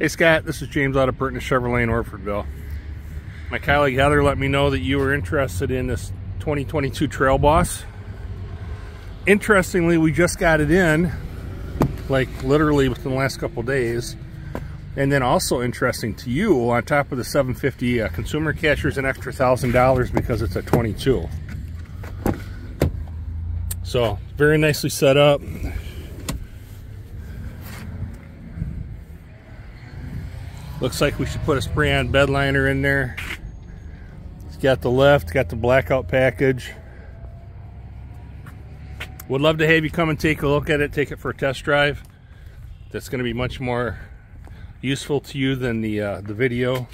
Hey Scott, this is James out of Burtness Chevrolet in Orfordville. My colleague Heather let me know that you were interested in this 2022 Trail Boss. Interestingly, we just got it in, like literally within the last couple days. And then also interesting to you, on top of the 750 uh, consumer cashier's an extra thousand dollars because it's a 22. So very nicely set up. Looks like we should put a spray-on bed liner in there. It's got the left, got the blackout package. Would love to have you come and take a look at it, take it for a test drive. That's going to be much more useful to you than the uh, the video.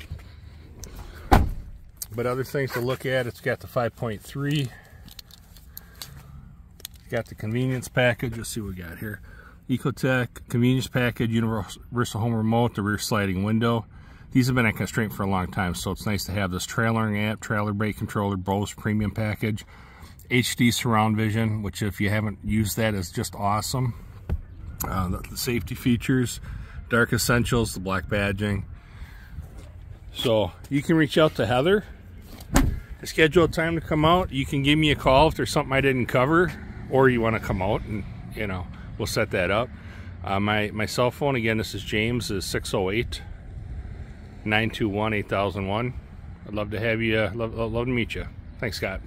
But other things to look at, it's got the 5.3. Got the convenience package. Let's see what we got here. Ecotec convenience package, universal home remote, the rear sliding window. These have been a constraint for a long time, so it's nice to have this trailering app, trailer brake controller, Bose premium package, HD surround vision, which if you haven't used that is just awesome. Uh, the, the safety features, dark essentials, the black badging. So you can reach out to Heather to schedule a time to come out. You can give me a call if there's something I didn't cover or you want to come out and, you know, we'll set that up. Uh, my, my cell phone, again, this is James, is 608 921 8001. I'd love to have you, uh, love, love to meet you. Thanks, Scott.